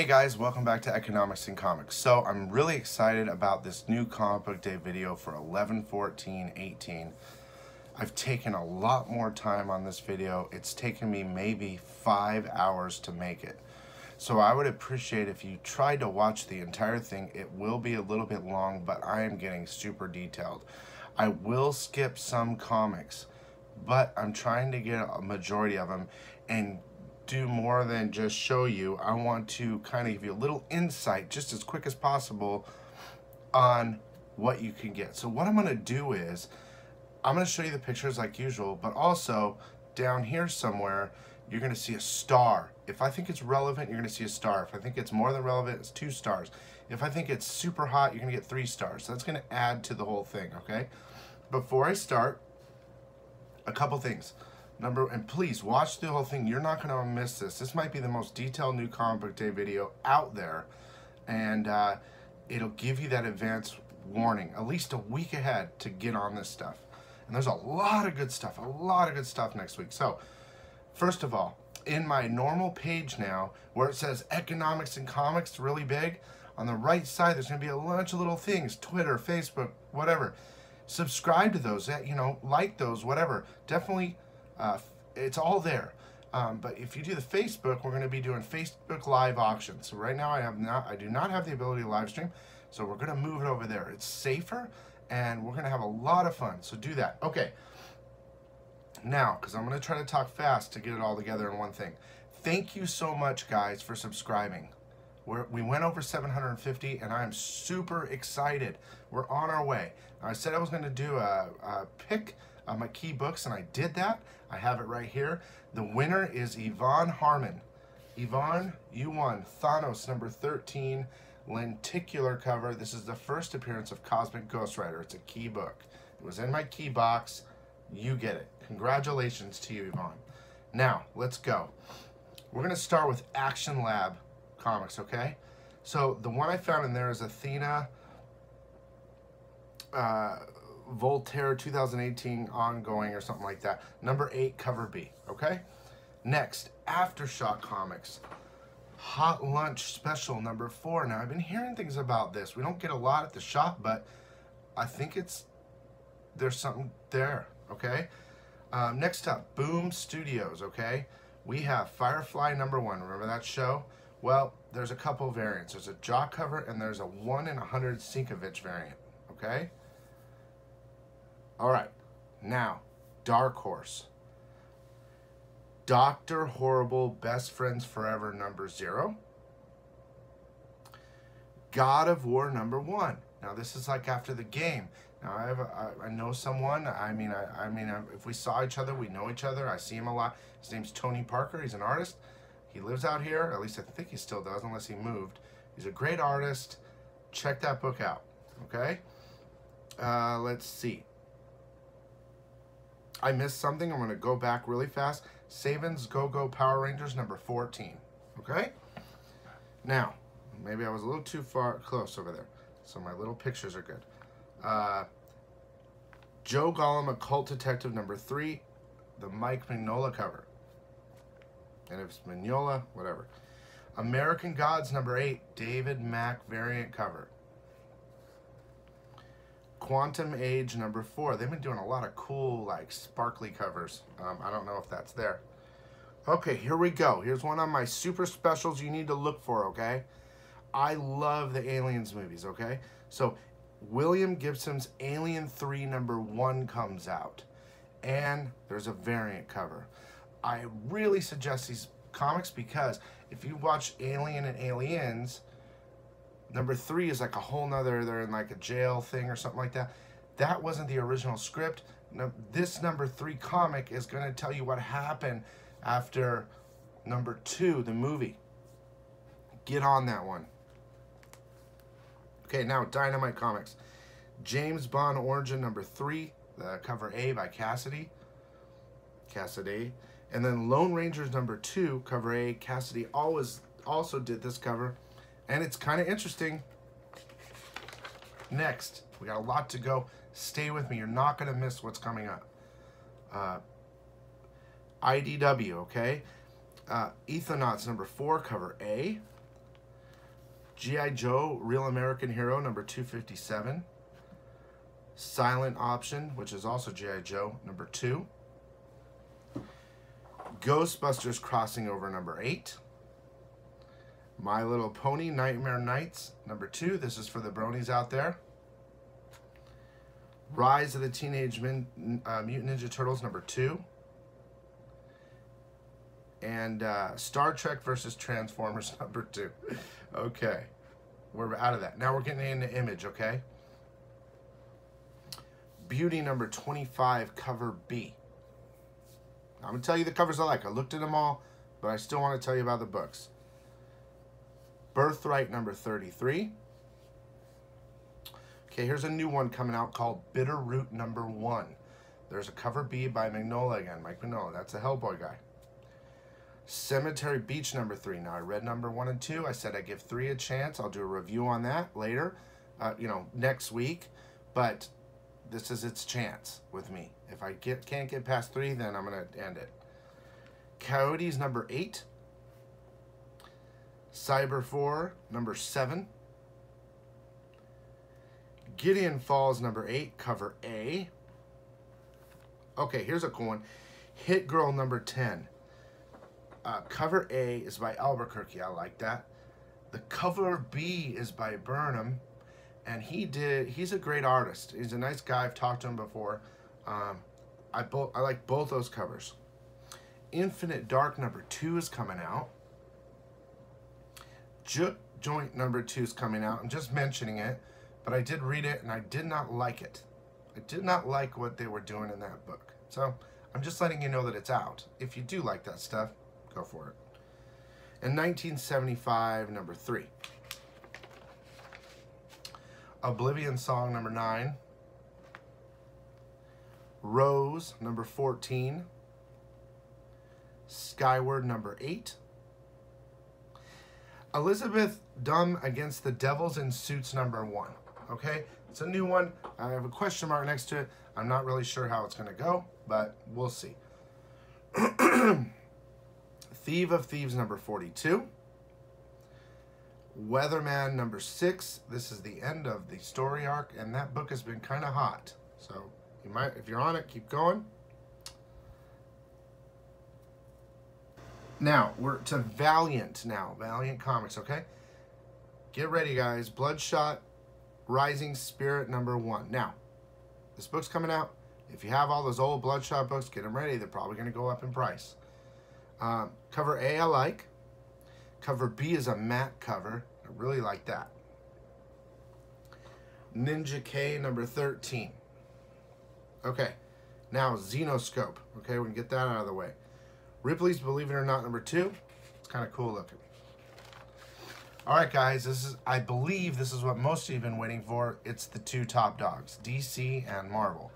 Hey guys, welcome back to Economics and Comics. So I'm really excited about this new comic book day video for 11 14 18. I've taken a lot more time on this video. It's taken me maybe five hours to make it. So I would appreciate if you tried to watch the entire thing. It will be a little bit long, but I am getting super detailed. I will skip some comics, but I'm trying to get a majority of them and do more than just show you. I want to kind of give you a little insight just as quick as possible on what you can get. So what I'm going to do is I'm going to show you the pictures like usual, but also down here somewhere, you're going to see a star. If I think it's relevant, you're going to see a star. If I think it's more than relevant, it's two stars. If I think it's super hot, you're to get three stars. So that's going to add to the whole thing, okay? Before I start, a couple things. Number, and please watch the whole thing. You're not going to miss this. This might be the most detailed new comic book day video out there. And uh, it'll give you that advance warning, at least a week ahead to get on this stuff. And there's a lot of good stuff, a lot of good stuff next week. So, first of all, in my normal page now, where it says economics and comics really big, on the right side, there's going to be a bunch of little things, Twitter, Facebook, whatever. Subscribe to those, eh, you know, like those, whatever. Definitely uh, it's all there. Um, but if you do the Facebook, we're going to be doing Facebook live auctions. So right now I have not, I do not have the ability to live stream. So we're going to move it over there. It's safer and we're going to have a lot of fun. So do that. Okay. Now, because I'm going to try to talk fast to get it all together in one thing. Thank you so much, guys, for subscribing. We're, we went over 750 and I'm super excited. We're on our way. I said I was going to do a, a pick uh, my key books, and I did that. I have it right here. The winner is Yvonne Harmon. Yvonne, you won Thanos number 13, lenticular cover. This is the first appearance of Cosmic Ghost Rider. It's a key book. It was in my key box. You get it. Congratulations to you, Yvonne. Now, let's go. We're going to start with Action Lab comics, okay? So the one I found in there is Athena uh, Voltaire 2018 ongoing or something like that. Number eight, cover B, okay? Next, Aftershock Comics. Hot Lunch Special number four. Now, I've been hearing things about this. We don't get a lot at the shop, but I think it's, there's something there, okay? Um, next up, Boom Studios, okay? We have Firefly number one. Remember that show? Well, there's a couple variants. There's a jaw cover and there's a 1 in a 100 Sienkiewicz variant, okay? All right, now, Dark Horse. Doctor Horrible, Best Friends Forever, number zero. God of War, number one. Now, this is like after the game. Now, I, have a, I, I know someone. I mean, I, I mean, if we saw each other, we know each other. I see him a lot. His name's Tony Parker. He's an artist. He lives out here. At least I think he still does, unless he moved. He's a great artist. Check that book out. Okay. Uh, let's see. I missed something. I'm going to go back really fast. Saban's Go-Go Power Rangers number 14. Okay? Now, maybe I was a little too far close over there. So my little pictures are good. Uh, Joe Golem, Occult Detective number 3. The Mike Mignola cover. And if it's Mignola, whatever. American Gods number 8. David Mack variant cover. Quantum Age number four. They've been doing a lot of cool, like, sparkly covers. Um, I don't know if that's there. Okay, here we go. Here's one of my super specials you need to look for, okay? I love the Aliens movies, okay? So, William Gibson's Alien 3 number one comes out. And there's a variant cover. I really suggest these comics because if you watch Alien and Aliens, Number three is like a whole nother, they're in like a jail thing or something like that. That wasn't the original script. Now, this number three comic is going to tell you what happened after number two, the movie. Get on that one. Okay, now Dynamite Comics. James Bond Origin number three, the cover A by Cassidy. Cassidy. And then Lone Rangers number two, cover A. Cassidy always also did this cover. And it's kind of interesting. Next, we got a lot to go. Stay with me. You're not going to miss what's coming up. Uh, IDW, okay? Uh, Ethonauts number four, cover A. G.I. Joe, Real American Hero, number 257. Silent Option, which is also G.I. Joe, number 2. Ghostbusters Crossing Over, number 8. My Little Pony, Nightmare Nights, number 2. This is for the bronies out there. Rise of the Teenage Min, uh, Mutant Ninja Turtles, number 2 and uh, Star Trek versus Transformers number two. Okay, we're out of that. Now we're getting into image, okay? Beauty number 25, cover B. I'm to tell you the covers I like. I looked at them all, but I still want to tell you about the books. Birthright number 33. Okay, here's a new one coming out called Bitter Root number 1. There's a cover B by Mignola again, Mike Mignola. That's a Hellboy guy. Cemetery Beach number three. Now I read number one and two. I said I give three a chance. I'll do a review on that later, uh, you know, next week. But this is its chance with me. If I get can't get past three, then I'm gonna end it. Coyotes number eight. Cyber Force number seven. Gideon Falls number eight, cover A. Okay, here's a cool one. Hit Girl number 10. Uh, cover A is by Albuquerque. I like that. The cover B is by Burnham, and he did. He's a great artist. He's a nice guy. I've talked to him before. Um, I both. I like both those covers. Infinite Dark number two is coming out. Joint number two is coming out. I'm just mentioning it, but I did read it and I did not like it. I did not like what they were doing in that book. So I'm just letting you know that it's out. If you do like that stuff, Go for it. In 1975, number three. Oblivion Song, number nine. Rose, number 14. Skyward, number eight. Elizabeth Dumn Against the Devils in Suits, number one. Okay, it's a new one. I have a question mark next to it. I'm not really sure how it's going to go, but we'll see. Thief of Thieves number 42. Weatherman number 6. This is the end of the story arc, and that book has been kind of hot. So you might, if you're on it, keep going. Now, we're to Valiant now. Valiant Comics, okay? Get ready, guys. Bloodshot Rising Spirit number 1. Now, this book's coming out. If you have all those old Bloodshot books, get them ready. They're probably going to go up in price. Um, cover A I like. Cover B is a matte cover. I really like that. Ninja K number 13. Okay, now Zenescope. Okay, we can get that out of the way. Ripley's Believe It or Not number two. It's kind of cool looking. All right, guys, this is, I believe this is what most of you have been waiting for. It's the two top dogs, DC and Marvel.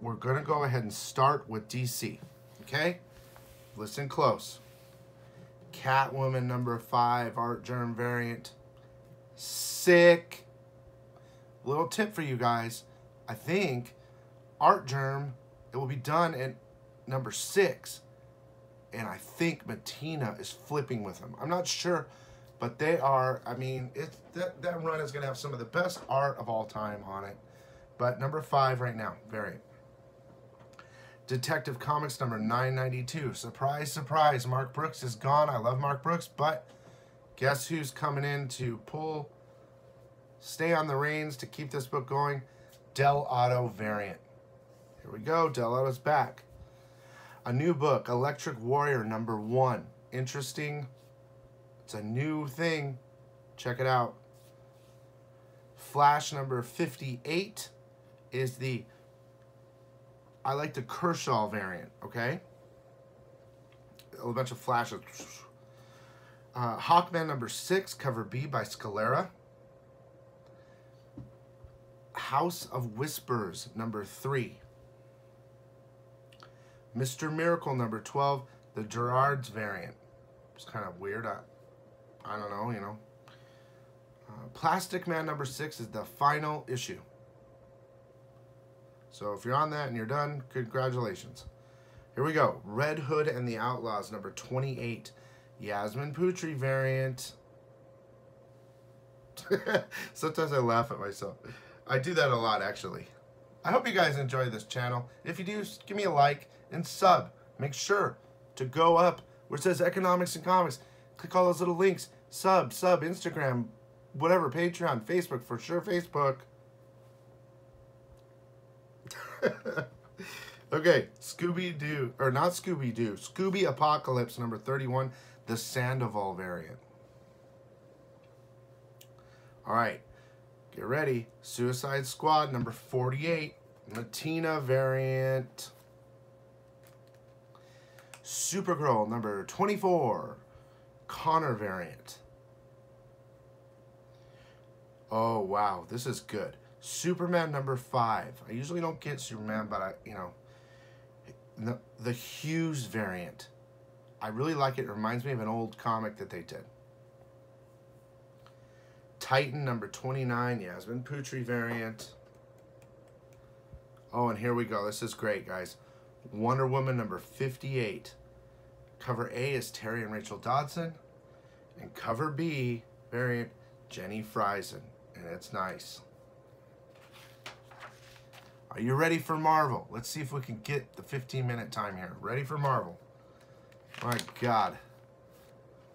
We're going to go ahead and start with DC, okay? Listen close. Catwoman number five, Artgerm variant. Sick. Little tip for you guys. I think Artgerm, it will be done at number six. And I think Mattina is flipping with them. I'm not sure, but they are, I mean, that, that run is going to have some of the best art of all time on it. But number five right now, variant. Detective Comics number 992. Surprise, surprise, Mark Brooks is gone. I love Mark Brooks, but guess who's coming in to pull, stay on the reins to keep this book going? Dell'Otto variant. Here we go, Dell'Otto's back. A new book, Electric Warrior number one. Interesting. It's a new thing. Check it out. Flash number 58 is the I like the Kershaw variant, okay? A bunch of flashes. Uh, Hawkman number six, cover B by Scalera. House of Whispers number three. Mr. Miracle number 12, the Gerads variant. It's kind of weird. I, I don't know, you know. Uh, Plastic Man number six is the final issue. So if you're on that and you're done, congratulations. Here we go. Red Hood and the Outlaws, number 28. Yasmine Putri variant. Sometimes I laugh at myself. I do that a lot, actually. I hope you guys enjoy this channel. If you do, give me a like and sub. Make sure to go up where it says economics and comics. Click all those little links. Sub, sub, Instagram, whatever, Patreon, Facebook, for sure Facebook. okay, Scooby-Doo, or not Scooby-Doo, Scooby Apocalypse number 31, the Sandoval variant. All right, get ready. Suicide Squad number 48, Latina variant. Supergirl number 24, Connor variant. Oh, wow, this is good. Superman number 5. I usually don't get Superman, but I, you know, the, the Hughes variant. I really like it. It reminds me of an old comic that they did. Titan number 29, Yasmine Putri variant. Oh, and here we go. This is great, guys. Wonder Woman number 58. Cover A is Terry and Rachel Dodson. And cover B, variant, Jenny Frison, And it's nice. Are you ready for Marvel? Let's see if we can get the 15 minute time here. Ready for Marvel? My God.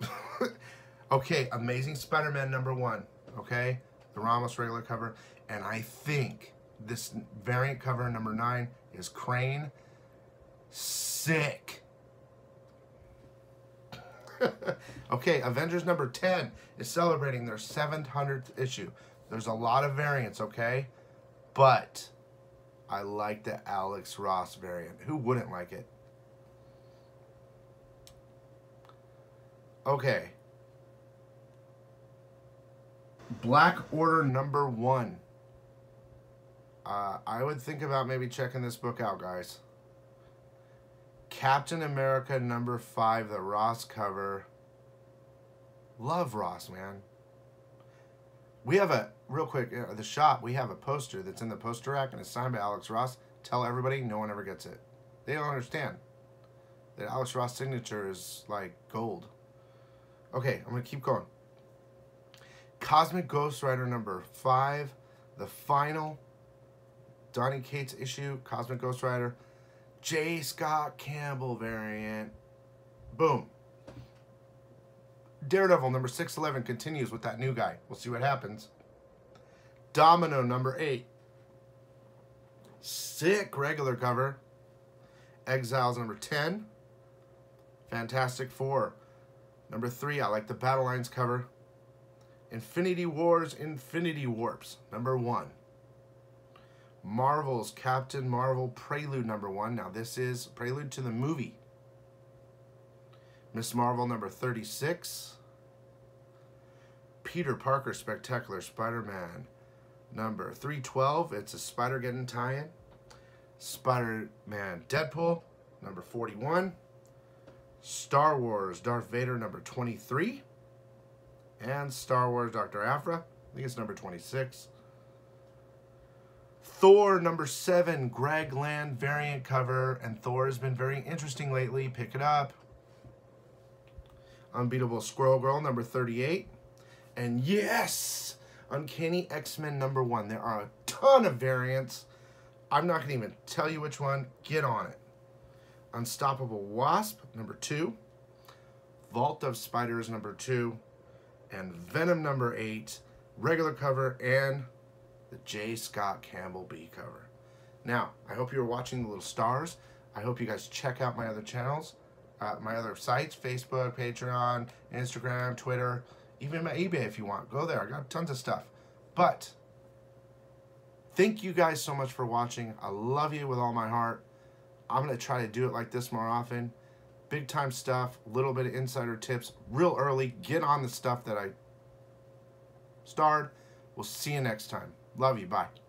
okay, Amazing Spider-Man number one. Okay, the Ramos regular cover. And I think this variant cover number nine is Crane. Sick. okay, Avengers number 10 is celebrating their 700th issue. There's a lot of variants, okay? But I like the Alex Ross variant. Who wouldn't like it? Okay. Black Order number one. Uh, I would think about maybe checking this book out, guys. Captain America number five, the Ross cover. Love Ross, man. We have a, real quick, uh, the shop, we have a poster that's in the poster rack and it's signed by Alex Ross. Tell everybody, no one ever gets it. They don't understand that Alex Ross signature is like gold. Okay, I'm going to keep going. Cosmic Ghost Rider number five, the final Donny Cates issue, Cosmic Ghost Rider. J. Scott Campbell variant. Boom. Daredevil number 611 continues with that new guy. We'll see what happens. Domino number 8. Sick regular cover. Exiles number 10. Fantastic Four. Number 3, I like the Battle Lines cover. Infinity Wars Infinity Warps. Number 1. Marvel's Captain Marvel Prelude number one. Now this is Prelude to the movie. Miss Marvel number 36. Peter Parker Spectacular Spider-Man number 312. It's a Spider-Geddon tie-in. Spider-Man Deadpool number 41. Star Wars Darth Vader number 23. And Star Wars Dr. Aphra. I think it's number 26. Thor number seven, Greg Land variant cover, and Thor has been very interesting lately. Pick it up. Unbeatable Squirrel Girl number 38. And yes, Uncanny X-Men number one. There are a ton of variants. I'm not going to even tell you which one. Get on it. Unstoppable Wasp number two. Vault of Spiders number two. And Venom number eight. Regular cover and the J. Scott Campbell B cover. Now, I hope you're watching the little stars. I hope you guys check out my other channels, uh, my other sites, Facebook, Patreon, Instagram, Twitter, even my eBay if you want. Go there. I got tons of stuff. But, thank you guys so much for watching. I love you with all my heart. I'm going to try to do it like this more often. Big time stuff, little bit of insider tips, real early. Get on the stuff that I starred. We'll see you next time. Love you. Bye.